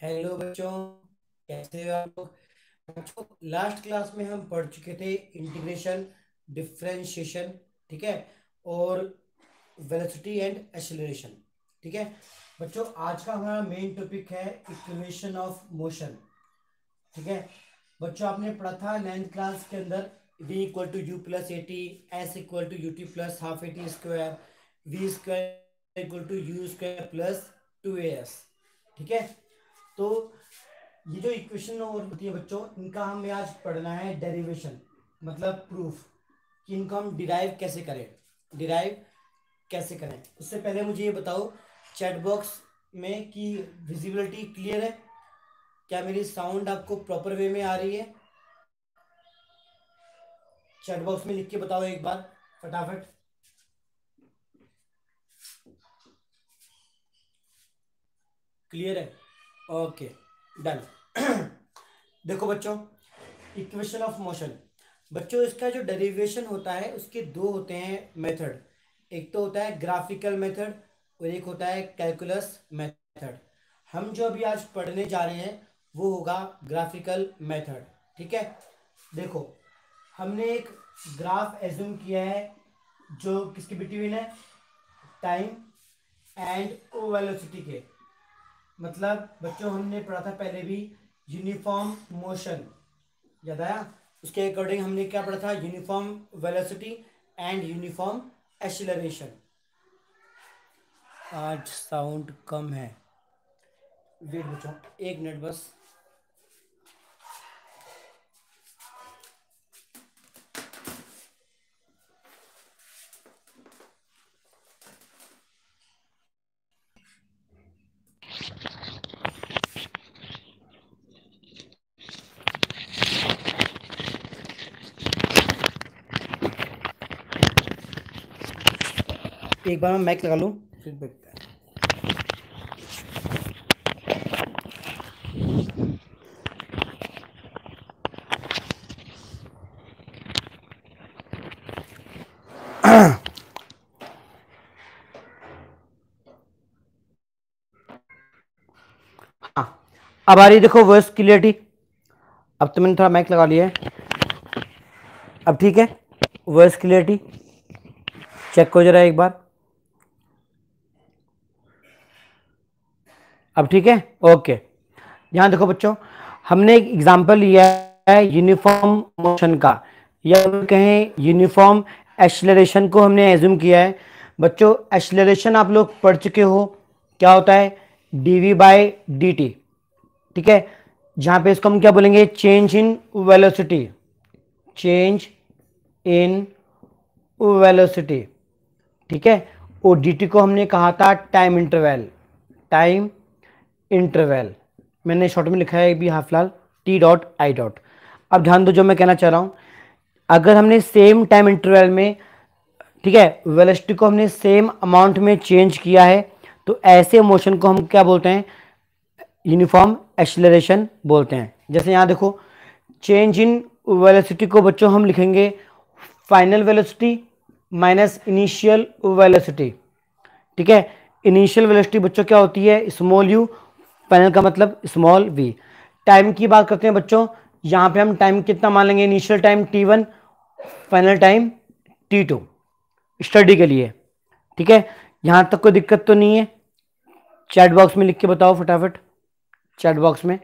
Hello बच्चों। कैसे हो आप लोग? बच्चों लास्ट क्लास में हम पढ़ चुके थे इंटीग्रेशन डिफरेंशिएशन ठीक है? और वेलोसिटी एंड एक्सेलरेशन ठीक है? बच्चों, आज का हमारा मेन टॉपिक है इक्वेशन ऑफ़ मोशन ठीक है? बच्चों, आपने पढ़ा था नाइन्थ क्लास के अंदर v equal to u plus a t s equal to u t plus half a t square v square equal to u square plus two a s ठीक है? तो ये जो इक्वेशन और होती है बच्चों, इनका हमें आज पढ़ना है डेरिवेशन मतलब प्रूफ कि इनको हम डिराइव कैसे करें डिराइव कैसे करें। उससे पहले मुझे ये बताओ चैट बॉक्स में कि विजिबिलिटी क्लियर है? क्या मेरी साउंड आपको प्रॉपर वे में आ रही है? चैट बॉक्स में लिख के बताओ एक बार, फटाफट। क्लियर है? ओके डन देखो बच्चों इक्वेशन ऑफ़ मोशन बच्चों, इसका जो डेरिवेशन होता है, उसके दो होते हैं मेथड एक तो होता है ग्राफिकल मेथड और एक होता है कैलकुलस मेथड हम जो अभी आज पढ़ने जा रहे हैं, वो होगा ग्राफिकल मेथड ठीक है? देखो, हमने एक ग्राफ एज्यूम किया है, जो किसके बिटवीन है? टाइम एंड वेलोसिटी के. मतलब बच्चों, हमने पढ़ा था पहले भी यूनिफॉर्म मोशन याद आया? उसके अकॉर्डिंग हमने क्या पढ़ा था? Uniform velocity and uniform acceleration आज साउंड कम है। वेट बच्चों, एक मिनट बस। एक बार मैं मैक लगा लूँ देखते हैं। अब आ रही देखो वॉइस क्लियरिटी अब तो मैंने थोड़ा मैक लगा लिया है। अब ठीक है वॉइस क्लियरिटी चेक हो जरा एक बार। अब ठीक है? ओके यहाँ देखो बच्चों, हमने एक एग्जांपल लिया है यूनिफॉर्म मोशन का। या कहें यूनिफॉर्म एक्सलरेशन को हमने एज्यूम किया है। बच्चों एक्सलरेशन आप लोग पढ़ चुके हो। क्या होता है? D v by d t ठीक है? जहाँ पे इसको हम क्या बोलेंगे? Change in velocity change in velocity ठीक है? और डी टी को हमने कहा था टाइम इंटरवल टाइम इंटरवल मैंने शॉर्ट में लिखा है भी हाफ़ फ़िलहाल टी डॉट आई डॉट अब ध्यान दो जो मैं कहना चाह रहा हूँ। अगर हमने सेम टाइम इंटरवल में, ठीक है, वेलोसिटी को हमने सेम अमाउंट में चेंज किया है तो ऐसे मोशन को हम क्या बोलते हैं? यूनिफॉर्म एक्सलरेशन बोलते हैं। जैसे यहाँ देखो चेंज इन वेलोसिटी को बच्चों हम लिखेंगे final velocity minus initial velocity ठीक है इनिशियल वेलोसिटी बच्चों क्या होती है? स्मॉल यू फाइनल का मतलब स्मॉल वी टाइम की बात करते हैं बच्चों, यहाँ पे हम टाइम कितना मान लेंगे? Initial time t one final time t two study के लिए, ठीक है? यहाँ तक कोई दिक्कत तो नहीं है। चैट बॉक्स में लिख के बताओ फटाफट। चैट बॉक्स में।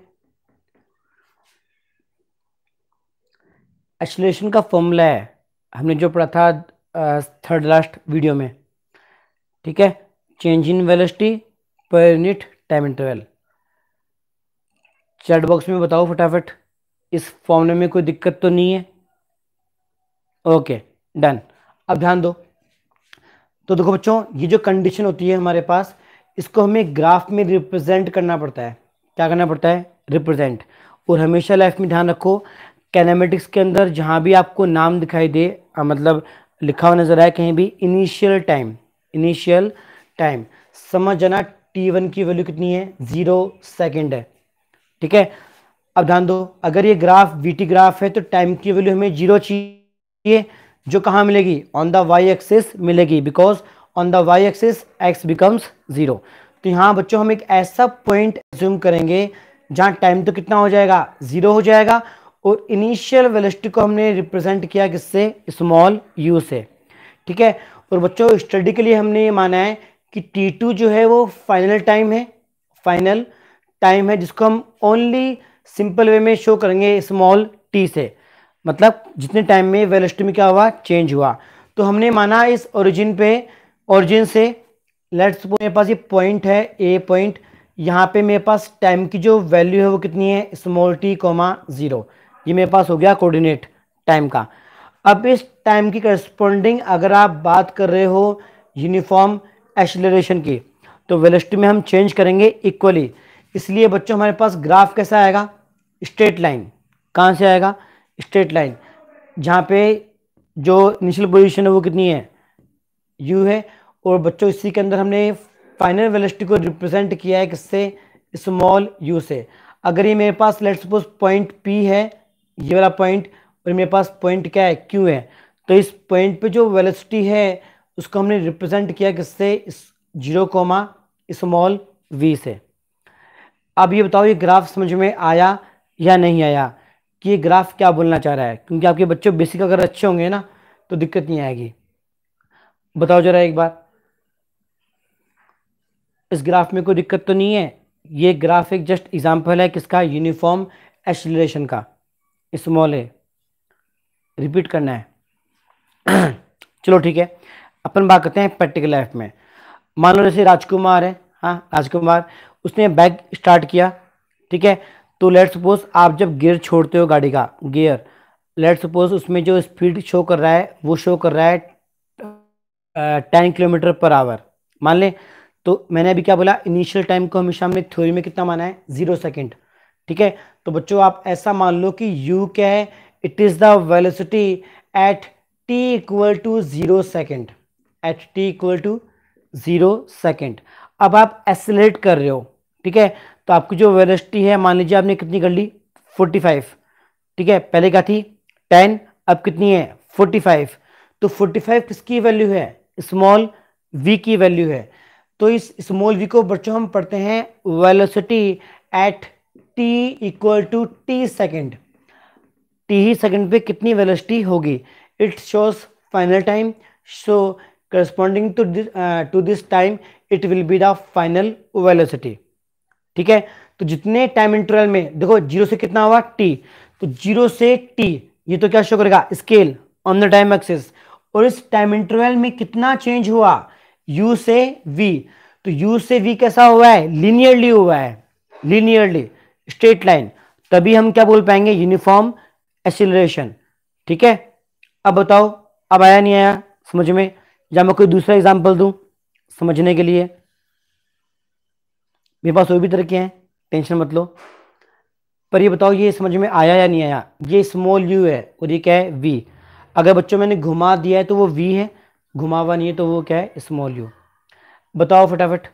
एक्सलेशन का फॉर्मूला है। हमने जो पढ़ा था थर्ड लास्ट वीडियो में, ठीक है? Change in velocity per unit time interval chat box में बताओ फटाफट। इस फॉर्मूले में कोई दिक्कत तो नहीं है? Okay done. अब ध्यान दो। तो देखो बच्चों ये जो कंडीशन होती है हमारे पास इसको हमें ग्राफ में रिप्रेजेंट करना पड़ता है। क्या करना पड़ता है? रिप्रेजेंट और हमेशा लाइफ में ध्यान रखो कैनामेटिक्स के अंदर जहाँ भी आपको नाम दिखाई दे आ, मतलब लिखा हुआ नज़र आए कहीं भी इनिशियल टाइम इनिशियल टाइम समझ जाना टी वन की वैल्यू कितनी है? ज़ीरो सेकेंड है। ठीक है? अब ध्यान दो, अगर ये ग्राफ वीटी ग्राफ है तो टाइम की वैल्यू हमें ज़ीरो चाहिए, जो कहाँ मिलेगी? ऑन द वाई एक्सिस मिलेगी because on the y axis x becomes zero तो यहाँ बच्चों हम एक ऐसा पॉइंट एज्यूम करेंगे, जहाँ टाइम तो कितना हो जाएगा? ज़ीरो हो जाएगा, और इनिशियल वेलोसिटी को हमने रिप्रेजेंट किया किससे? स्मॉल यू से। ठीक है? और बच्चों स्टडी के लिए हमने ये माना है कि टी टू जो है वो फाइनल टाइम है फाइनल टाइम है, जिसको हम ओनली सिंपल वे में शो करेंगे स्मॉल टी से। मतलब जितने टाइम में वेलोसिटी में क्या हुआ? चेंज हुआ। तो हमने माना इस ओरिजिन पे ओरिजिन से लेट्स मेरे पास ये पॉइंट है ए पॉइंट यहाँ पे मेरे पास टाइम की जो वैल्यू है वो कितनी है? स्मॉल टी कोमा ज़ीरो ये मेरे पास हो गया कोऑर्डिनेट टाइम का। अब इस टाइम की करस्पॉन्डिंग अगर आप बात कर रहे हो यूनिफॉर्म एक्सलरेशन की तो वेलोसिटी में हम चेंज करेंगे इक्वली इसलिए बच्चों, हमारे पास ग्राफ कैसा आएगा? Straight line. कहाँ से आएगा? Straight line. जहाँ पे जो इनिशियल पोजीशन है, वो कितनी है? यू है। और बच्चों, इसी के अंदर हमने फाइनल वेलोसिटी को रिप्रेजेंट किया है किससे? स्मॉल यू से। अगर ये मेरे पास लेट सपोज़ पॉइंट पी है, ये वाला पॉइंट और मेरे पास पॉइंट क्या है? क्यू है। तो इस पॉइंट पे जो वेलोसिटी है, उसको हमने रिप्रेजेंट किया किससे? इस ज़ीरो कोमा स्मॉल वी से। अब ये बताओ, ये ग्राफ समझ में आया या नहीं आया? कि ये ग्राफ क्या बोलना चाह रहा है? क्योंकि आपके बच्चे बेसिक अगर अच्छे होंगे ना तो दिक्कत नहीं आएगी। बताओ जरा एक बार। इस ग्राफ में कोई दिक्कत तो नहीं है? ये ग्राफ एक जस्ट एग्ज़ाम्पल है किसका? यूनिफॉर्म एक्सलेशन का। स्मॉल है। रिपीट करना है। चलो ठीक है। अपन बात करते हैं प्रैक्टिकल लाइफ में। मान लो जैसे राजकुमार है हाँ राजकुमार। उसने बैग स्टार्ट किया, ठीक है? तो लेट सपोज़ आप जब गियर छोड़ते हो गाड़ी का गियर लेट सपोज़ उसमें जो स्पीड शो कर रहा है, वो शो कर रहा है टेन किलोमीटर पर आवर मान लें तो मैंने अभी क्या बोला? इनिशियल टाइम को हमेशा हमने थ्योरी में कितना माना है? ज़ीरो सेकेंड ठीक है? तो बच्चों, आप ऐसा मान लो कि u क्या है? It is the velocity at t equal to zero second at t equal to zero second अब आप एसलेट कर रहे हो ठीक है? तो आपकी जो वेलोसिटी है, मान लीजिए आपने कितनी कर ली? 45 ठीक है? पहले क्या थी? 10 अब कितनी है? 45 तो 45 किसकी वैल्यू है? स्मॉल v की वैल्यू है। तो इस स्मॉल v को बच्चों, हम पढ़ते हैं velocity at t equal to t second. T he second पे कितनी वेलोसिटी होगी? It shows final time so corresponding to to this time it will be the final velocity ठीक है? तो जितने टाइम इंटरवल में, देखो ज़ीरो से कितना हुआ? टी तो ज़ीरो से टी ये तो क्या शो करेगा? Scale on the time axis और इस टाइम इंटरवल में कितना चेंज हुआ? यू से वी तो यू से वी कैसा हुआ है? लीनियरली हुआ है. लिनियरली स्ट्रेट लाइन तभी हम क्या बोल पाएँगे? यूनिफॉर्म एसिलेशन ठीक है? अब बताओ, अब आया नहीं आया? समझ में? या मैं कोई दूसरा एग्ज़ाम्पल दूँ समझने के लिए? मेरे पास और भी तरह के हैं, टेंशन मत लो। पर ये बताओ, ये समझ में आया या नहीं आया? ये स्मॉल यू है और ये क्या है? वी अगर बच्चों मैंने घुमा दिया है तो वो वी है घुमा हुआ नहीं है तो वो क्या है? स्मॉल यू बताओ फटाफट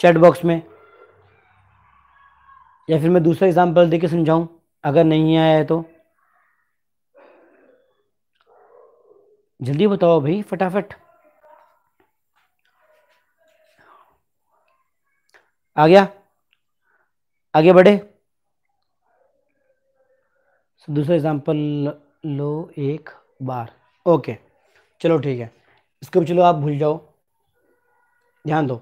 चैट बॉक्स में। या फिर मैं दूसरा एग्ज़ाम्पल दे के समझाऊं, अगर नहीं आया है तो। जल्दी बताओ भाई, फटाफट। आ गया? आगे बढ़े। दूसरा एग्जांपल लो एक बार। ओके चलो ठीक है। इसको भी चलो आप भूल जाओ। ध्यान दो।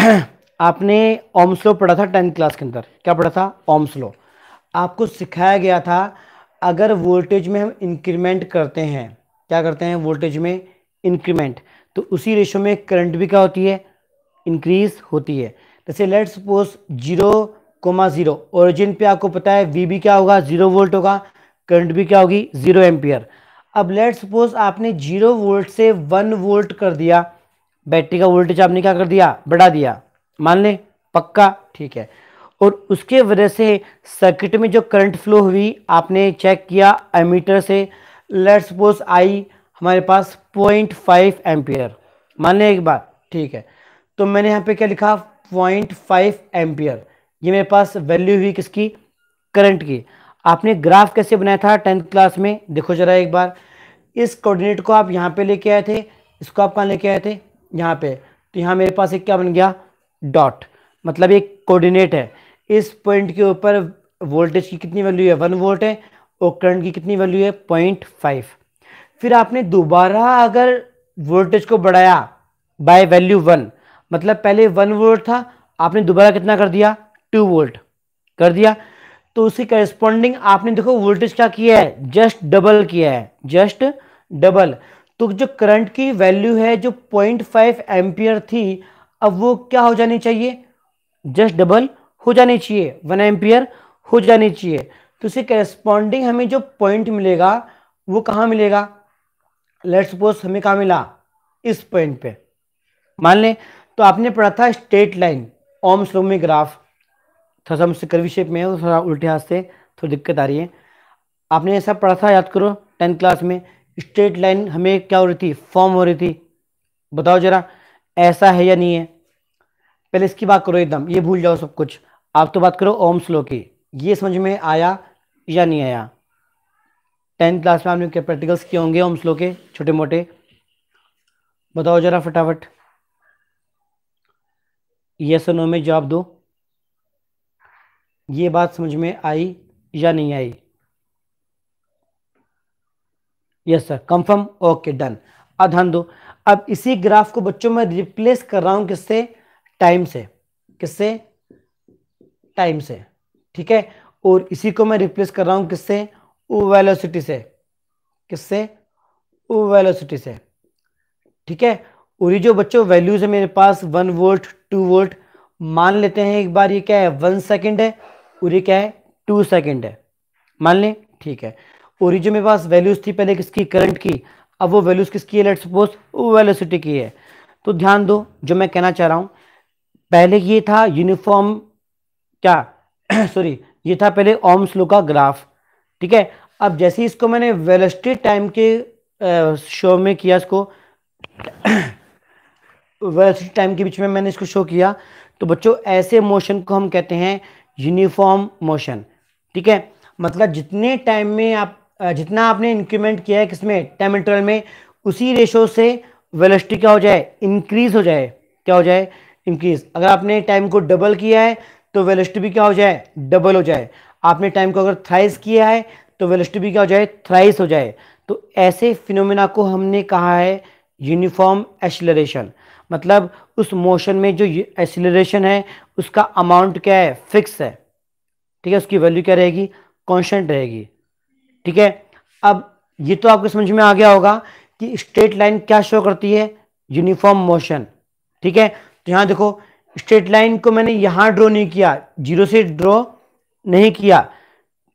आपने ओमस्लो पढ़ा था टेंथ क्लास के अंदर। क्या पढ़ा था? ओमस्लो आपको सिखाया गया था, अगर वोल्टेज में हम इंक्रीमेंट करते हैं, क्या करते हैं? वोल्टेज में इंक्रीमेंट तो उसी रेशो में करंट भी क्या होती है? इंक्रीज होती है। जैसे let suppose zero comma zero origin पे आपको पता है वी भी क्या होगा? ज़ीरो वोल्ट होगा। करंट भी क्या होगी? ज़ीरो एम्पियर अब लेट सपोज़ आपने ज़ीरो वोल्ट से वन वोल्ट कर दिया। बैटरी का वोल्टेज आपने क्या कर दिया? बढ़ा दिया। मान लें, पक्का, ठीक है। और उसके वजह से सर्किट में जो करंट फ्लो हुई, आपने चेक किया एमीटर से। लेट सपोज़ आई हमारे पास पॉइंट फाइव एम्पियर मान लें एक बात ठीक है। तो मैंने यहाँ पे क्या लिखा? Point five ampere. ये मेरे पास वैल्यू हुई किसकी? करंट की। आपने ग्राफ कैसे बनाया था टेंथ क्लास में? देखो जरा एक बार। इस कोऑर्डिनेट को आप यहाँ पे लेके आए थे। इसको आप कहाँ लेके आए थे? यहाँ पे। तो यहाँ मेरे पास एक क्या बन गया? डॉट। मतलब एक कोऑर्डिनेट है। इस पॉइंट के ऊपर वोल्टेज की कितनी वैल्यू है? वन वोल्ट है और करंट की कितनी वैल्यू है? Point five. फिर आपने दोबारा अगर वोल्टेज को बढ़ाया बाय वैल्यू वन मतलब पहले वन वोल्ट था, आपने दोबारा कितना कर दिया? टू वोल्ट कर दिया। तो उसके करस्पॉन्डिंग आपने देखो वोल्टेज क्या किया है? जस्ट डबल किया है। जस्ट डबल तो जो करंट की वैल्यू है, जो पॉइंट फाइव एम्पियर थी, अब वो क्या हो जानी चाहिए? जस्ट डबल हो जानी चाहिए। वन एम्पियर हो जानी चाहिए। तो उसे करस्पॉन्डिंग हमें जो पॉइंट मिलेगा, वो कहाँ मिलेगा? लेट सपोज़ हमें कहाँ मिला? इस पॉइंट पे। मान लें तो आपने पढ़ा था स्ट्रेट लाइन, ओम स्लो में ग्राफ थोड़ा सा मुझसे कर्वी शेप में है, थोड़ा उल्टे हाथ से, थोड़ी दिक्कत आ रही है। आपने ऐसा पढ़ा था, याद करो, टेंथ क्लास में, स्ट्रेट लाइन हमें क्या हो रही थी? फॉर्म हो रही थी। बताओ जरा, ऐसा है या नहीं है? पहले इसकी बात करो एकदम, ये भूल जाओ सब कुछ। आप तो बात करो ओम स्लो की, ये समझ में आया या नहीं आया? टेंथ क्लास में आपने क्या प्रैक्टिकल्स किए होंगे ओम स्लो के छोटे मोटे बताओ जरा फटाफट। यस नो में जवाब दो। ये बात समझ में आई या नहीं आई? Yes sir confirm okay done अब ध्यान दो। अब इसी ग्राफ को बच्चों में रिप्लेस कर रहा हूँ किससे? टाइम से। किससे? टाइम से। ठीक है? और इसी को मैं रिप्लेस कर रहा हूँ किससे? वेलोसिटी से। किससे? वेलोसिटी से। ठीक है? और ये जो बच्चों वैल्यूज़ है मेरे पास वन वोल्ट टू वोल्ट मान लेते हैं एक बार ये क्या है वन सेकेंड है और ये क्या है टू सेकेंड है। मान लें, ठीक है। और ये जो मेरे पास वैल्यूज़ थी पहले किसकी करंट की, अब वो वैल्यूज़ किसकी है लेट सपोज़ वेलोसिटी की है। तो ध्यान दो, जो मैं कहना चाह रहा हूँ, पहले ये था यूनिफॉर्म क्या सॉरी ये था पहले ओम स्लो का ग्राफ ठीक है। अब जैसे इसको मैंने वेलोसिटी टाइम के शो में किया इसको वेलोसिटी टाइम के बीच में मैंने इसको शो किया। तो बच्चों, ऐसे मोशन को हम कहते हैं यूनिफॉर्म मोशन ठीक है? मतलब जितने टाइम में आप, जितना आपने इंक्रीमेंट किया है किसमें टाइम इंटरवल में, उसी रेशो से वेलोसिटी क्या हो जाए? इंक्रीज हो जाए। क्या हो जाए? इंक्रीज अगर आपने टाइम को डबल किया है तो वेलोसिटी भी क्या हो जाए? डबल हो जाए। आपने टाइम को अगर थ्राइस किया है तो वेलोसिटी भी क्या हो जाए? थ्राइस हो जाए। तो ऐसे फिनोमिना को हमने कहा है यूनिफॉर्म एसिलरेशन मतलब उस मोशन में जो एसिलरेशन है, उसका अमाउंट क्या है? फिक्स है। ठीक है? उसकी वैल्यू क्या रहेगी? कांस्टेंट रहेगी। ठीक है? अब ये तो आपको समझ में आ गया होगा कि स्ट्रेट लाइन क्या शो करती है? यूनिफॉर्म मोशन ठीक है? तो यहाँ देखो स्ट्रेट लाइन को मैंने यहाँ ड्रॉ नहीं किया। ज़ीरो से ड्रॉ नहीं किया।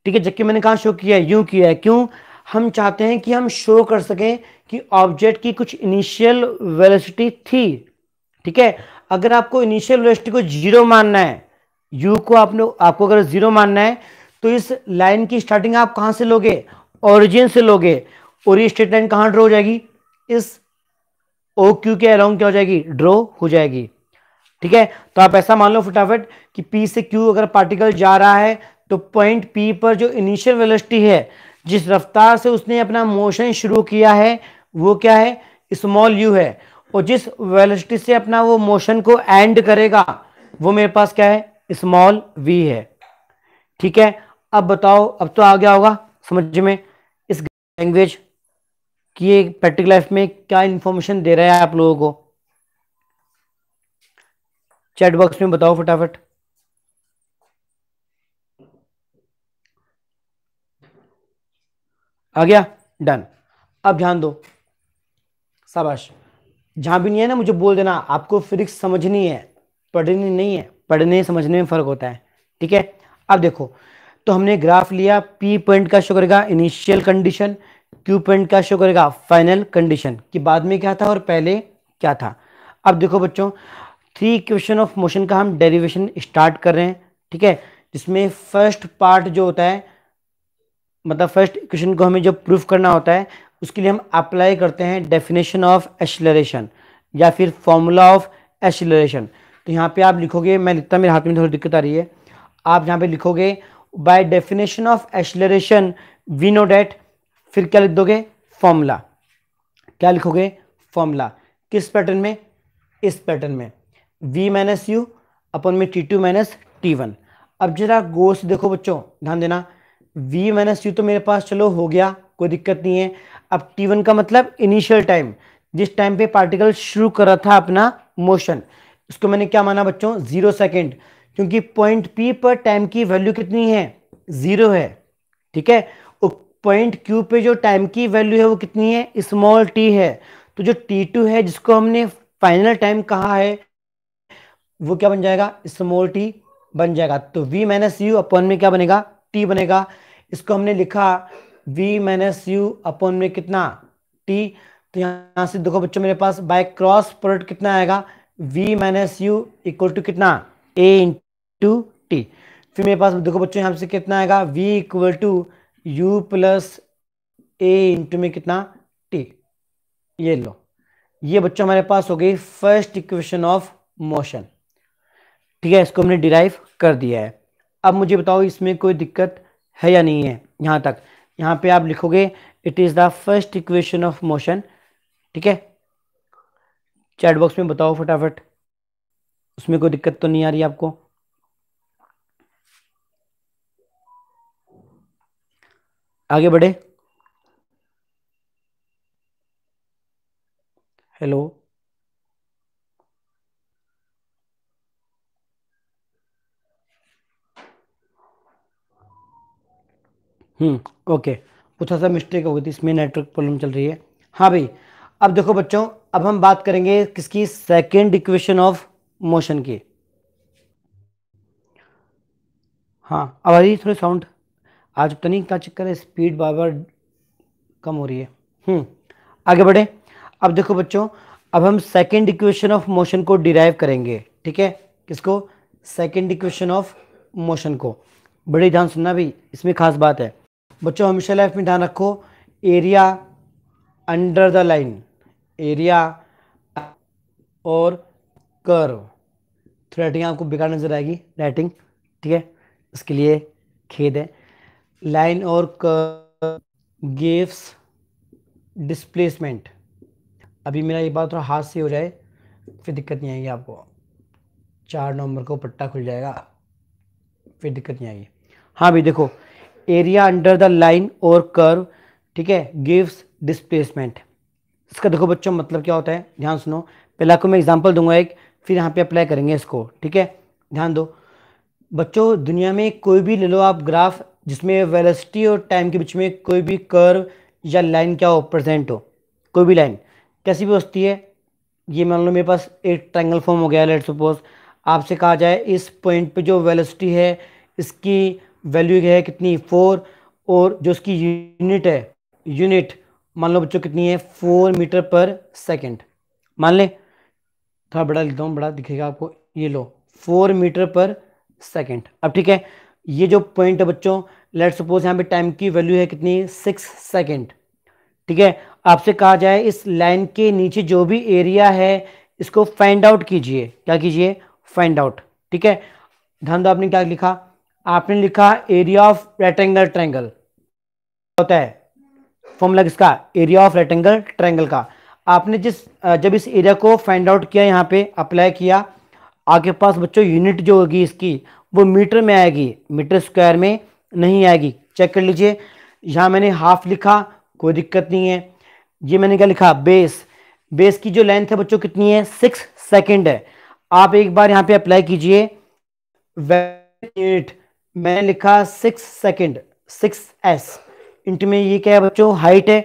ठीक है? जबकि मैंने कहा शो किया है? यूँ किया है। क्यों? हम चाहते हैं कि हम शो कर सकें कि ऑब्जेक्ट की कुछ इनिशियल वेलोसिटी थी। ठीक है? अगर आपको इनिशियल वेलोसिटी को ज़ीरो मानना है यू को आपने, आपको अगर ज़ीरो मानना है तो इस लाइन की स्टार्टिंग आप कहाँ से लोगे? ओरिजिन से लोगे। और ये स्ट्रेट लाइन कहाँ ड्रॉ हो जाएगी? इस ओ क्यू के अलाउंग क्या हो जाएगी? ड्रॉ हो जाएगी। ठीक है? तो आप ऐसा मान लो फटाफट कि पी से क्यू अगर पार्टिकल जा रहा है तो पॉइंट पी पर जो इनिशियल वेलोसिटी है जिस रफ्तार से उसने अपना मोशन शुरू किया है, वो क्या है? स्मॉल यू है। और जिस वेलोसिटी से अपना वो मोशन को एंड करेगा, वो मेरे पास क्या है? स्मॉल वी है। ठीक है? अब बताओ, अब तो आ गया होगा, समझ में? इस लैंग्वेज की एक प्रैक्टिकल लाइफ में क्या इंफॉर्मेशन दे रहा है आप लोगों को? चैट बॉक्स में बताओ फटाफट। आ गया डन अब ध्यान दो। शाबाश। जहाँ भी नहीं है ना, मुझे बोल देना, आपको फिजिक्स समझनी है, पढ़नी नहीं है, पढ़ने समझने में फ़र्क होता है, ठीक है? अब देखो तो हमने ग्राफ लिया पी पॉइंट का शो करेगा इनिशियल कंडीशन क्यू पॉइंट का शो करेगा फाइनल कंडीशन कि बाद में क्या था और पहले क्या था। अब देखो बच्चों थ्री क्वेश्चन ऑफ़ मोशन का हम डेरिवेशन स्टार्ट कर रहे हैं, ठीक है? जिसमें फ़र्स्ट पार्ट जो होता है मतलब फ़र्स्ट क्वेश्चन को हमें जो प्रूफ करना होता है, उसके लिए हम अप्लाई करते हैं डेफिनेशन ऑफ़ एसिलरेशन या फिर फॉर्मूला ऑफ़ एसिलरेशन तो यहाँ पे आप लिखोगे, मैं लिखता मेरे हाथ में थोड़ी दिक्कत आ रही है। आप यहाँ पे लिखोगे by definition of acceleration we know that फिर क्या लिख दोगे? फॉर्मूला क्या लिखोगे? फॉर्मूला किस पैटर्न में? इस पैटर्न में। V माइनस यू अपन में t two minus t one अब जरा गो से देखो बच्चों, ध्यान देना। V माइनस यू तो मेरे पास चलो हो गया, कोई दिक्कत नहीं है। अब टी वन का मतलब इनिशियल टाइम जिस टाइम पे पार्टिकल शुरू कर रहा था अपना मोशन इसको मैंने क्या माना बच्चों? ज़ीरो सेकेंड क्योंकि पॉइंट पी पर टाइम की वैल्यू कितनी है? ज़ीरो है, ठीक है? पॉइंट क्यू पे जो टाइम की वैल्यू है वो कितनी है? स्मॉल टी है। तो जो टी टू है, जिसको हमने फाइनल टाइम कहा है, वो क्या बन जाएगा? स्मॉल टी बन जाएगा। तो v माइनस यू अपॉन में क्या बनेगा? T बनेगा। इसको हमने लिखा v माइनस यू अपॉन में कितना? T. तो यहाँ से देखो बच्चों मेरे पास बाय क्रॉस प्रोडक्ट कितना आएगा? V minus u equal to कितना? A इंटू टी फिर मेरे पास देखो बच्चों यहाँ से कितना आएगा? V equal to u plus a into में कितना? टी ये लो। ये बच्चों हमारे पास हो गई फ़र्स्ट इक्वेशन ऑफ़ मोशन ठीक है, इसको हमने डिराइव कर दिया है। अब मुझे बताओ इसमें कोई दिक्कत है या नहीं है? यहाँ तक। यहाँ पे आप लिखोगे it is the first equation of motion ठीक है? चैट बॉक्स में बताओ फटाफट। उसमें कोई दिक्कत तो नहीं आ रही आपको? आगे बढ़े। Hello okay. थोड़ा सा मिस्टेक हो गई थी, इसमें नेटवर्क प्रॉब्लम चल रही है। हाँ भाई, अब देखो बच्चों, अब हम बात करेंगे किसकी सेकेंड इक्वेशन ऑफ़ मोशन की। हाँ अब आ रही थोड़ी साउंड आज पता नहीं क्या चक्कर है स्पीड बार कम हो रही है। हम्म आगे बढ़े। अब देखो बच्चों, अब हम सेकेंड इक्वेशन ऑफ़ मोशन को डिराइव करेंगे, ठीक है? किसको? सेकेंड इक्वेशन ऑफ़ मोशन को। बड़े ध्यान सुनना भाई, इसमें खास बात है। बच्चों, हमेशा लाइफ में ध्यान रखो area under the line area और कर्व तो राइटिंग आपको बेकार नज़र आएगी राइटिंग ठीक है? इसके लिए खेद है। लाइन और गिव्स डिस्प्लेसमेंट अभी मेरा ये बात थोड़ा हाथ से हो जाए, फिर दिक्कत नहीं आएगी आपको। चार नवंबर को पट्टा खुल जाएगा, फिर दिक्कत नहीं आएगी। हाँ भाई, देखो एरिया अंडर द लाइन और कर्व ठीक है गिव्स डिस्प्लेसमेंट इसका देखो बच्चों मतलब क्या होता है? ध्यान सुनो। पहले आपको मैं एग्जांपल दूँगा एक, फिर यहाँ पे अप्लाई करेंगे इसको, ठीक है? ध्यान दो। बच्चों, दुनिया में कोई भी ले लो आप ग्राफ जिसमें वेलोसिटी और टाइम के बीच में कोई भी कर्व या लाइन क्या हो प्रेजेंट हो, कोई भी लाइन कैसी भी होती है? ये मान लो मेरे पास एक ट्रायंगल फॉर्म हो गया लेट सपोज़ आपसे कहा जाए, इस पॉइंट पे जो वेलोसिटी है, इसकी वैल्यू है, कितनी? फोर। और जो उसकी यूनिट है, यूनिट, मान लो बच्चों कितनी है? Four metre per second. मान लें, थोड़ा बड़ा लिखता हूँ बड़ा दिखेगा आपको, ये लो, फोर मीटर पर सेकंड। अब ठीक है, ये जो पॉइंट है बच्चों लेट सपोज़ यहाँ पे टाइम की वैल्यू है कितनी? सिक्स सेकेंड ठीक है, आपसे कहा जाए, इस लाइन के नीचे जो भी एरिया है, इसको फाइंड आउट कीजिए। क्या कीजिए? फाइंड आउट ठीक है, ध्यान दो आपने क्या लिखा? आपने लिखा एरिया ऑफ़ रेक्टेंगल ट्रायंगल होता है। फॉर्मूला किसका? एरिया ऑफ़ रेक्टेंगल ट्रायंगल का। आपने जिस जब इस एरिया को फाइंड आउट किया, यहाँ पे अप्लाई किया आपके पास बच्चों यूनिट जो होगी इसकी, वो मीटर में आएगी। मीटर स्क्वायर में नहीं आएगी। चेक कर लीजिए। यहाँ मैंने हाफ़ लिखा, कोई दिक्कत नहीं है। ये मैंने क्या लिखा? बेस बेस की जो लेंथ है बच्चों, कितनी है? सिक्स सेकेंड है। आप एक बार यहाँ पे अप्लाई कीजिए। मिनट मैंने लिखा six second six s into में ये क्या है बच्चों? हाइट है।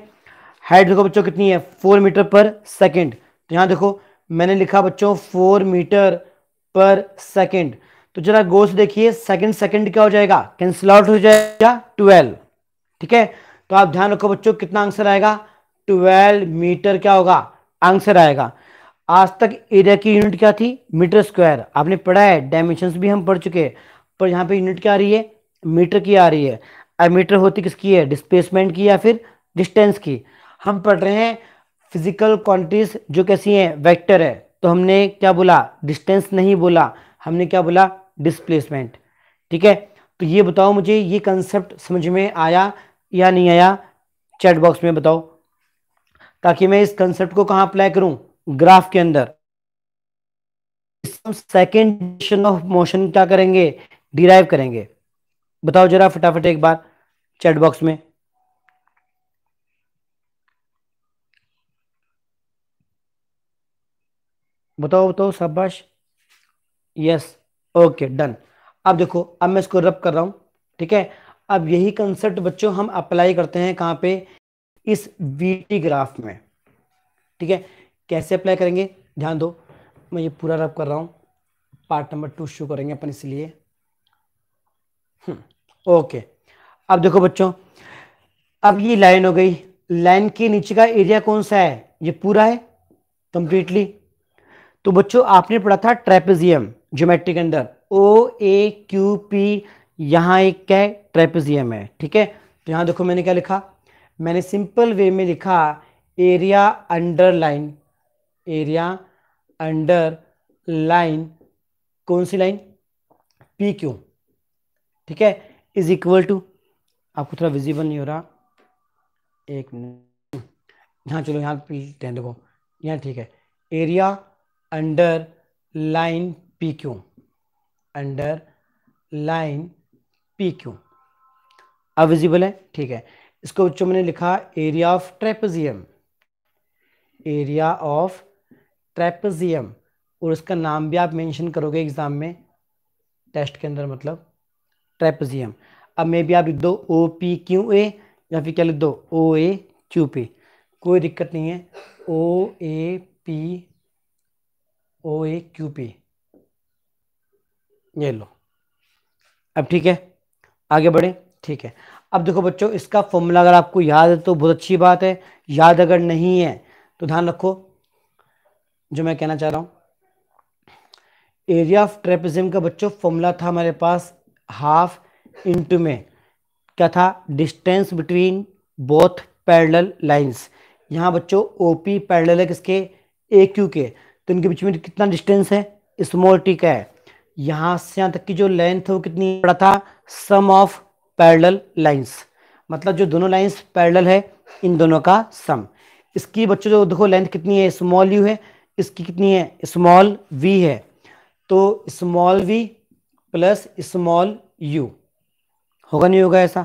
हाइट देखो बच्चों कितनी है? फोर मीटर पर सेकेंड तो यहाँ देखो, मैंने लिखा बच्चों फोर मीटर पर सेकेंड तो जरा गोस देखिए सेकेंड सेकेंड क्या हो जाएगा? कैंसिल आउट हो जाएगा ट्वेल्व ठीक है? तो आप ध्यान रखो बच्चों, कितना आंसर आएगा? ट्वेल्व मीटर क्या होगा? आंसर आएगा। आज तक एरिया की यूनिट क्या थी? मीटर स्क्वायर आपने पढ़ा है? डायमेंशन भी हम पढ़ चुके हैं। पर यहाँ पे यूनिट क्या आ रही है? मीटर की आ रही है। अब मीटर होती किसकी है? डिस्प्लेसमेंट की या फिर डिस्टेंस की? हम पढ़ रहे हैं फ़िज़िकल क्वांटिटीज जो कैसी हैं? वेक्टर है। तो हमने क्या बोला? डिस्टेंस नहीं बोला। हमने क्या बोला? डिस्प्लेसमेंट ठीक है? तो ये बताओ मुझे, ये कंसेप्ट समझ में आया या नहीं आया? चैट बॉक्स में बताओ। ताकि मैं इस कंसेप्ट को कहाँ अप्लाई करूँ? ग्राफ के अंदर। सेकेंड ऑफ़ मोशन क्या करेंगे? डिराइव करेंगे। बताओ जरा फटाफट एक बार चैट बॉक्स में। बताओ बताओ, शाबाश। यस ओके डन अब देखो, अब मैं इसको रब कर रहा हूँ, ठीक है? अब यही कंसेप्ट बच्चों हम अप्लाई करते हैं कहाँ पे? इस वीटी ग्राफ में, ठीक है? कैसे अप्लाई करेंगे? ध्यान दो, मैं ये पूरा रब कर रहा हूँ। पार्ट नंबर टू शो करेंगे अपन इसलिए। ओके। अब देखो बच्चों, अब ये लाइन हो गई। लाइन के नीचे का एरिया कौन सा है? ये पूरा है? कंप्लीटली तो बच्चों, आपने पढ़ा था ट्रेपेजियम, ज्योमेट्री के अंदर। ओ ए क्यू पी यहाँ एक क्या है? ट्रेपेजियम है, ठीक है? तो यहाँ देखो मैंने क्या लिखा? मैंने सिंपल वे में लिखा, area under line area under line कौन सी लाइन? पी क्यू ठीक है? इज़ इक्वल टू आपको थोड़ा विजिबल नहीं हो रहा। एक मिनट यहाँ चलो, यहाँ पी देखो यहाँ ठीक है। Area under line p q under line p q अब विजिबल है? ठीक है। इसको बच्चों मैंने लिखा area of trapezium area of trapezium और उसका नाम भी आप मेंशन करोगे एग्ज़ाम में। टेस्ट के अंदर मतलब। ट्रेपेजियम। अब मे भी आप लिख दो ओ पी क्यू ए या फिर क्या लिख दो? ओ ए क्यू पी कोई दिक्कत नहीं है। O a p o a q p ये लो। अब ठीक है? आगे बढ़े। ठीक है। अब देखो बच्चों, इसका फॉर्मूला अगर आपको याद है तो बहुत अच्छी बात है। याद अगर नहीं है तो ध्यान रखो। जो मैं कहना चाह रहा हूँ। एरिया ऑफ़ ट्रेपिज्म का बच्चों फॉर्मूला था हमारे पास हाफ़ इंटू में, क्या था? Distance between both parallel lines यहाँ बच्चों ओपी पैरेलल है किसके? ए क्यू के। तो इनके बीच में कितना डिस्टेंस है? स्मॉल टी का है। यहाँ से यहाँ तक की जो लेंथ है वो कितनी बड़ा था। सम ऑफ़ पैरेलल लाइंस मतलब जो दोनों लाइंस पैरेलल है, इन दोनों का सम इसकी बच्चों, जो देखो लेंथ कितनी है? स्मॉल यू है। इसकी कितनी है? स्मॉल वी है। तो small v plus small u. होगा नहीं होगा ऐसा?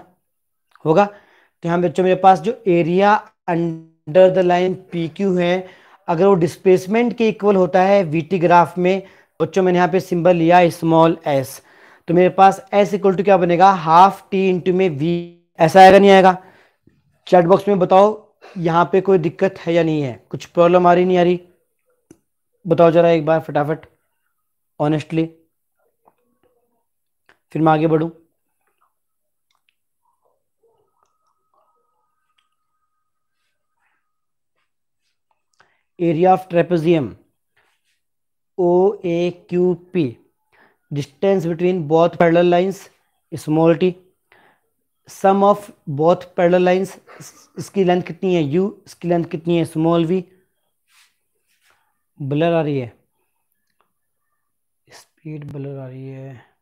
होगा? तो यहाँ बच्चों, मेरे पास जो area under the line p q है, अगर वो डिस्प्लेसमेंट के इक्वल होता है वीटी ग्राफ में, बच्चों, मैंने यहाँ पे सिंबल लिया स्मॉल एस तो मेरे पास एस इक्वल टू क्या बनेगा? हाफ़ टी इंटू में वी ऐसा आएगा, नहीं आएगा? चैट बॉक्स में बताओ, यहाँ पे कोई दिक्कत है या नहीं है? कुछ प्रॉब्लम आ रही, नहीं आ रही? बताओ जरा एक बार फटाफट ऑनेस्टली फिर मैं आगे बढ़ू। Area of trapezium o a q p distance between both parallel lines small t sum of both parallel lines इसकी लेंथ कितनी है? यू इसकी लेंथ कितनी है? स्मॉल वी ब्लर आ रही है। स्पीड ब्लर आ रही है।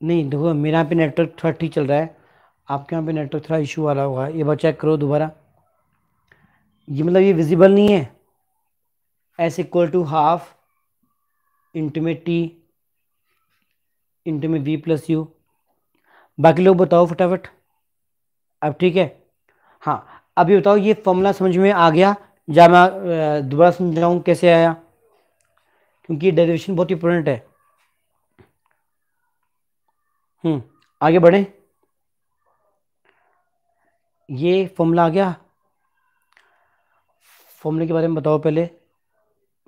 नहीं, देखो, मेरे यहाँ पे नेटवर्क थोड़ा ठीक चल रहा है। आपके यहाँ पे नेटवर्क थोड़ा इशू आ रहा होगा। ये बार चेक करो दोबारा। ये मतलब ये विजिबल नहीं है। S equal to half into में टी इंटू में वी प्लस यू बाकी लोग बताओ फटाफट। अब ठीक है। हाँ अभी बताओ, ये फॉर्मूला समझ में आ गया। जहाँ मैं दोबारा समझाऊँ कैसे आया? क्योंकि डेरिवेशन बहुत इंपॉर्टेंट है। आगे बढ़े। ये फॉर्मूला आ गया। फॉर्मूले के बारे में बताओ पहले।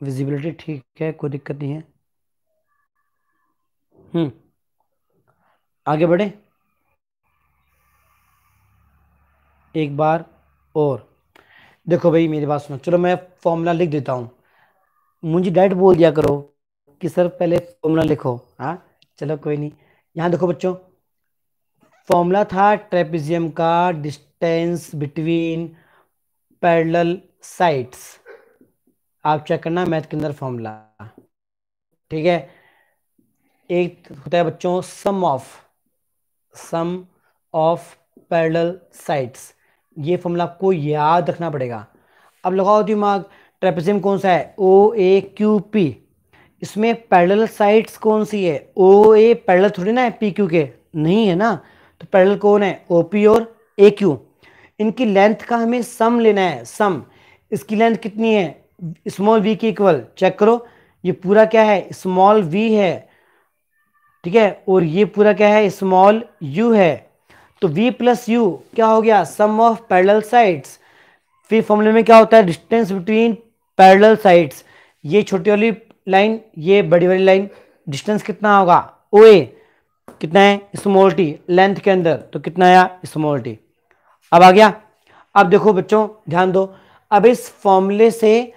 विजिबिलिटी ठीक है कोई दिक्कत नहीं है। हम्म। आगे बढ़े। एक बार और। देखो भाई मेरी बात सुनो। चलो मैं फॉर्मूला लिख देता हूँ। मुझे डायरेक्ट बोल दिया करो कि सर पहले फॉर्मूला लिखो। हाँ? चलो कोई नहीं। यहाँ देखो बच्चों फॉर्मूला था ट्रेपिजियम का डिस्टेंस बिटवीन पैरेलल साइड्स आप चेक करना मैथ के अंदर फॉर्मूला ठीक है? एक होता है बच्चों sum of sum of parallel sides ये फॉर्मूला आपको याद रखना पड़ेगा। अब लगाओ दिमाग ट्रेपिजियम कौन सा है? ओ ए क्यू पी इसमें पैरल साइड्स कौन सी है? ओ, ए पैरल थोड़ी ना है, पी, क्यू, के। नहीं है ना? तो पैरल कौन है? ओ, पी और ए, क्यू। इनकी लेंथ का हमें सम लेना है, सम। इसकी लेंथ कितनी है? स्मॉल वी की इक्वल, चेक करो। ये पूरा क्या है? स्मॉल वी है। ठीक है? और ये पूरा क्या है? स्मॉल यू है। तो v प्लस यू क्या हो गया? सम ऑफ़ पैरेलल साइड्स फिर फॉर्मूले में क्या होता है? डिस्टेंस बिटवीन पैरेलल साइड्स ये छोटी वाली लाइन, ये बड़ी वाली लाइन डिस्टेंस कितना होगा? ओ ए कितना है? स्मॉल टी लेंथ के अंदर तो कितना आया? स्मॉल टी अब आ गया। अब देखो बच्चों, ध्यान दो। अब इस फॉर्मूले से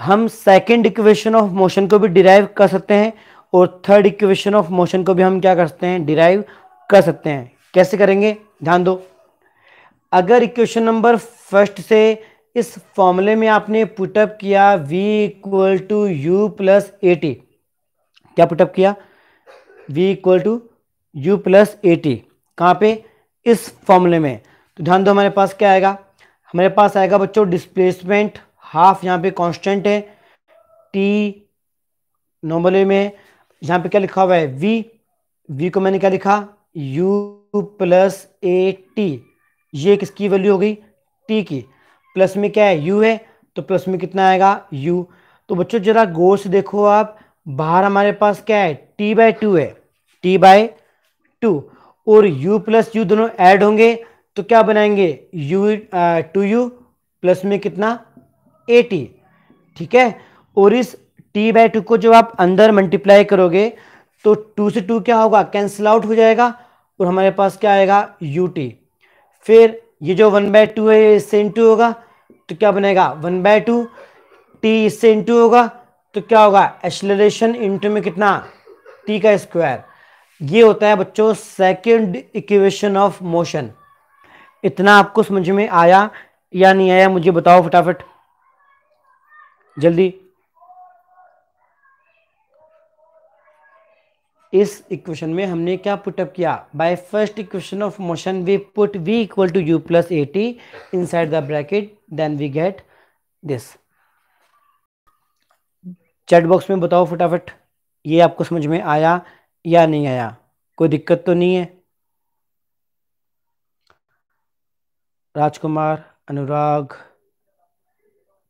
हम सेकेंड इक्वेशन ऑफ़ मोशन को भी डिराइव कर सकते हैं और थर्ड इक्वेशन ऑफ़ मोशन को भी हम क्या कर सकते हैं? डिराइव कर सकते हैं। कैसे करेंगे? ध्यान दो। अगर इक्वेशन नंबर फ़र्स्ट से इस फॉर्मूले में आपने पुटअप किया v equal to u plus a t क्या पुटअप किया? v equal to u plus a t कहाँ पे? इस फॉर्मूले में। तो ध्यान दो हमारे पास क्या आएगा? हमारे पास आएगा बच्चों डिस्प्लेसमेंट हाफ़ यहाँ पे कांस्टेंट है। टी नॉर्मली में यहाँ पे क्या लिखा हुआ है? v v को मैंने क्या लिखा? u प्लस ए टी ये किसकी वैल्यू हो गई? t की। प्लस में क्या है? यू है तो प्लस में कितना आएगा? यू तो बच्चों, जरा गौर से देखो आप, बाहर हमारे पास क्या है? टी बाय टू है। टी बाय टू और u प्लस यू दोनों ऐड होंगे तो क्या बनाएँगे? U टू यू प्लस में कितना? ए टी ठीक है? और इस टी बाय टू को जब आप अंदर मल्टीप्लाई करोगे तो टू से टू क्या होगा? कैंसिल आउट हो जाएगा, और हमारे पास क्या आएगा? यू टी फिर ये जो वन बाय टू है इससे इंटू होगा तो क्या बनेगा? वन बाय टू टी इससे इंटू होगा तो क्या होगा? एक्सलरेशन इंटू में कितना? टी का स्क्वायर ये होता है बच्चों सेकेंड इक्वेशन ऑफ़ मोशन इतना आपको समझ में आया या नहीं आया, मुझे बताओ फटाफट। जल्दी। इस इक्वेशन में हमने क्या पुटअप किया? By first equation of motion we put v equal to u plus a t inside the bracket then we get this chat box में बताओ फटाफट, ये आपको समझ में आया या नहीं आया? कोई दिक्कत तो नहीं है? राजकुमार, अनुराग,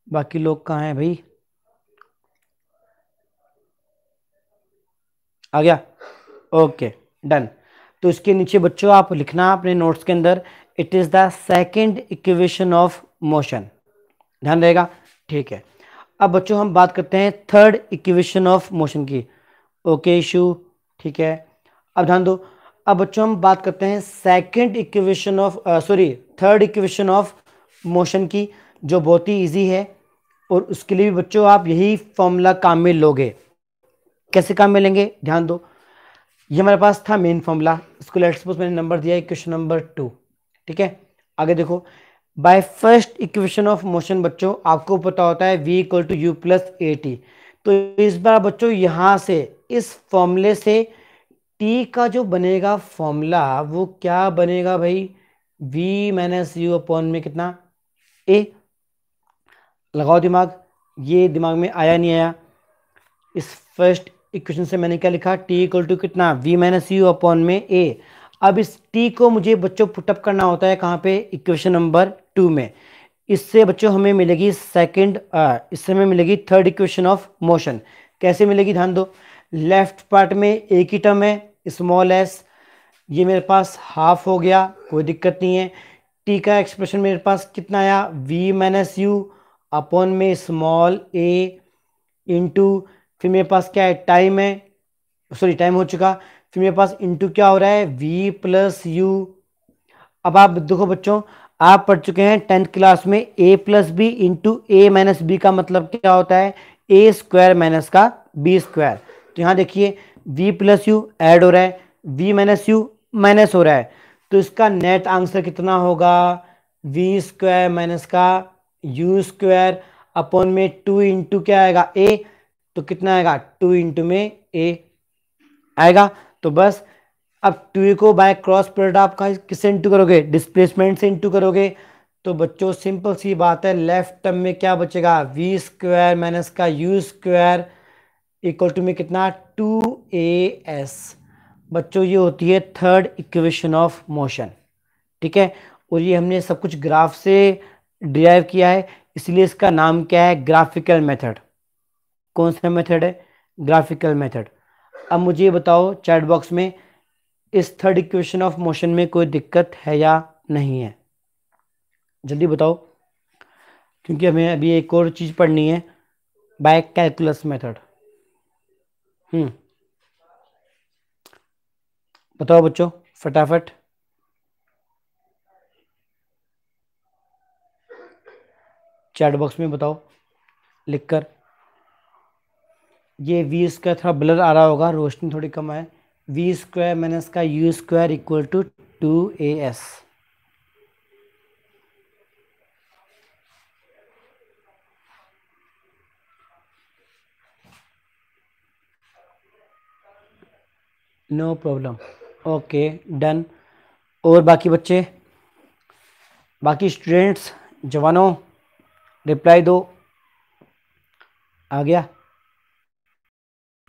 बाकी लोग कहाँ हैं भाई? आ गया? ओके डन तो इसके नीचे बच्चों, आप लिखना अपने नोट्स के अंदर it is the second equation of motion ध्यान रहेगा? ठीक है। अब बच्चों, हम बात करते हैं थर्ड इक्वेशन ऑफ़ मोशन की। ओके इशू ठीक है। अब ध्यान दो। अब बच्चों, हम बात करते हैं second equation of sorry third equation of motion की, जो बहुत ही ईजी है। और उसके लिए भी बच्चों, आप यही फॉर्मूला काम में लोगे। कैसे काम में लेंगे ध्यान दो। ये हमारे पास था मेन फॉर्मूला इसको लेट सपोज़ मैंने नंबर दिया क्वेश्चन नंबर टू ठीक है? आगे देखो। By first equation of motion बच्चों, आपको पता होता है v equal to u plus a t तो इस बार बच्चों, यहाँ से, इस फॉर्मूले से t का जो बनेगा फॉर्मूला वो क्या बनेगा भाई? V माइनस यू अपॉन में कितना? A लगाओ दिमाग। ये दिमाग में आया नहीं आया। इस फ़र्स्ट इक्वेशन से मैंने क्या लिखा? टी इक्वल टू कितना? वी माइनस यू अपॉन में ए अब इस टी को मुझे बच्चों पुटअप करना होता है कहाँ पे? इक्वेशन नंबर टू में। इससे बच्चों हमें मिलेगी सेकंड इससे हमें मिलेगी थर्ड इक्वेशन ऑफ़ मोशन कैसे मिलेगी? ध्यान दो। लेफ़्ट पार्ट में एक ही टर्म है स्मॉल एस ये मेरे पास हाफ़ हो गया, कोई दिक्कत नहीं है। टी का एक्सप्रेशन मेरे पास कितना आया? वी माइनस यू अपॉन में स्मॉल ए इंटू फिर मेरे पास क्या है? टाइम है। सॉरी टाइम हो चुका। फिर मेरे पास इंटू क्या हो रहा है? वी प्लस यू अब आप देखो बच्चों, आप पढ़ चुके हैं टेंथ क्लास में a plus b into a minus b का मतलब क्या होता है? ए स्क्वायर माइनस का बी स्क्वायर तो यहाँ देखिए वी प्लस यू एड हो रहा है। वी माइनस यू माइनस हो रहा है। तो इसका नेट आंसर कितना होगा? वी स्क्वायर माइनस का यू स्क्वायर अपॉन में टू इंटू क्या आएगा? A तो कितना आएगा? टू इंटू में ए आएगा। तो बस अब टू ए को बाय क्रॉस प्रोडक्ट आप किससे इंटू करोगे? डिस्प्लेसमेंट से इंटू करोगे। तो बच्चों सिंपल सी बात है लेफ़्ट टर्म में क्या बचेगा? वी स्क्वायर माइनस का यू स्क्वायर इक्वल टू में कितना? टू ए एस बच्चों, ये होती है थर्ड इक्वेशन ऑफ़ मोशन ठीक है? और ये हमने सब कुछ ग्राफ से डिराइव किया है। इसलिए इसका नाम क्या है? ग्राफिकल मेथड कौन सा मेथड है? Graphical method. अब मुझे ये बताओ, चैट बॉक्स में इस थर्ड इक्वेशन ऑफ़ मोशन में कोई दिक्कत है या नहीं है? जल्दी बताओ, क्योंकि हमें अभी एक और चीज़ पढ़नी है बाय कैलकुलस मेथड हम्म। बताओ बच्चों, फटाफट। चैट बॉक्स में बताओ, लिखकर। ये वी स्क्वायर थोड़ा ब्लर आ रहा होगा, रोशनी थोड़ी कम है। वी स्क्वायर माइनस का u square equal to two a s no problem okay done और बाकी बच्चे? बाकी स्टूडेंट्स जवानों रिप्लाई दो। आ गया।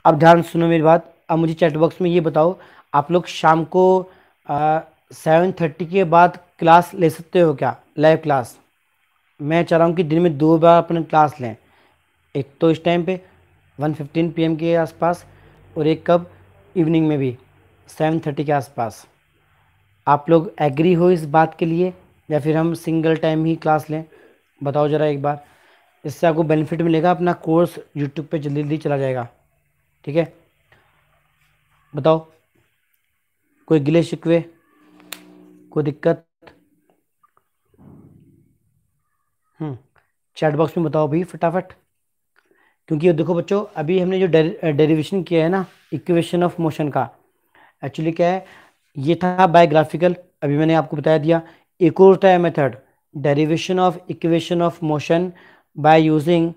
अब ध्यान सुनो मेरी बात। अब मुझे चैट बॉक्स में ये बताओ, आप लोग शाम को सेवन थर्टी के बाद क्लास ले सकते हो क्या? लाइव क्लास मैं चाह रहा हूँ कि दिन में दो बार अपने क्लास लें। एक तो इस टाइम पे वन फिफ्टीन पीएम के आसपास और एक कब? इवनिंग में भी सेवन थर्टी के आसपास। आप लोग एग्री हो इस बात के लिए या फिर हम सिंगल टाइम ही क्लास लें? बताओ ज़रा एक बार। इससे आपको बेनिफिट मिलेगा, अपना कोर्स यूट्यूब पे जल्दी जल्दी चला जाएगा। ठीक है? बताओ। कोई गिले शिकवे? कोई दिक्कत? हम्म चैट बॉक्स में बताओ भाई फटाफट। क्योंकि देखो बच्चों, अभी हमने जो डेरिवेशन किया है ना इक्वेशन ऑफ़ मोशन का एक्चुअली क्या है, ये था बायोग्राफिकल अभी मैंने आपको बता दिया। एक और है method derivation of equation of motion by using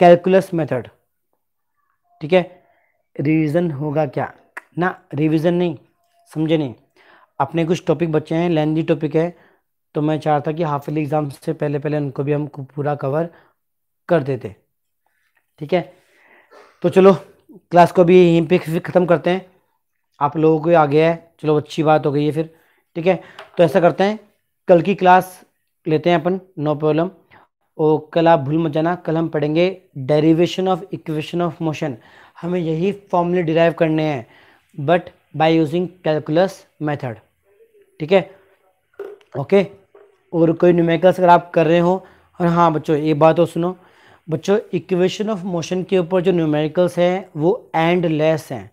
calculus method ठीक है? रिवीजन होगा क्या? ना रिवीजन नहीं, समझे नहीं। अपने कुछ टॉपिक बचे हैं लेंदी टॉपिक है तो मैं चाहता कि हाफ़ ईयरली एग्ज़ाम से पहले पहले उनको भी हम पूरा कवर कर देते। ठीक है? तो चलो क्लास को भी यहीं पे ख़त्म करते हैं। आप लोगों को आ गया है, चलो अच्छी बात हो गई है फिर। ठीक है? तो ऐसा करते हैं, कल की क्लास लेते हैं अपन नो प्रॉब्लम और कल आप भूल मत जाना, कल हम पढ़ेंगे derivation of equation of motion हमें यही फॉर्मूले डिराइव करने हैं but by using calculus method ठीक है? ओके और कोई न्यूमेरिकल्स अगर आप कर रहे हो, और हाँ बच्चों, ये बात और सुनो। बच्चों इक्वेशन ऑफ़ मोशन के ऊपर जो न्यूमेरिकल्स हैं, वो एंड लेस हैं।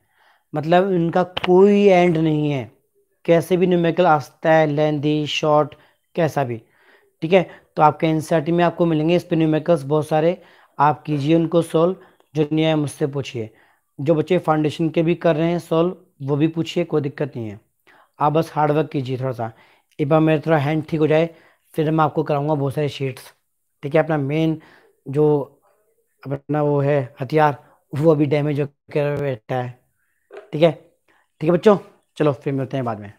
मतलब इनका कोई एंड नहीं है। कैसे भी न्यूमेरिकल आ सकता है लेंदी शॉर्ट कैसा भी। ठीक है? तो आपके एन में आपको मिलेंगे इस न्यूमेरिकल्स बहुत सारे। आप कीजिए उनको सॉल्व जो नहीं मुझसे पूछिए। जो बच्चे फाउंडेशन के भी कर रहे हैं सॉल्व वो भी पूछिए, कोई दिक्कत नहीं है। आप बस हार्डवर्क कीजिए थोड़ा सा एक बार मेरा थोड़ा हैंड ठीक हो जाए, फिर मैं आपको कराऊँगा बहुत सारे शीट्स ठीक है? अपना मेन जो अपना वो है, हथियार, वो अभी डैमेज होकर बैठा है। ठीक है? ठीक है बच्चों? चलो फिर मिलते हैं बाद में।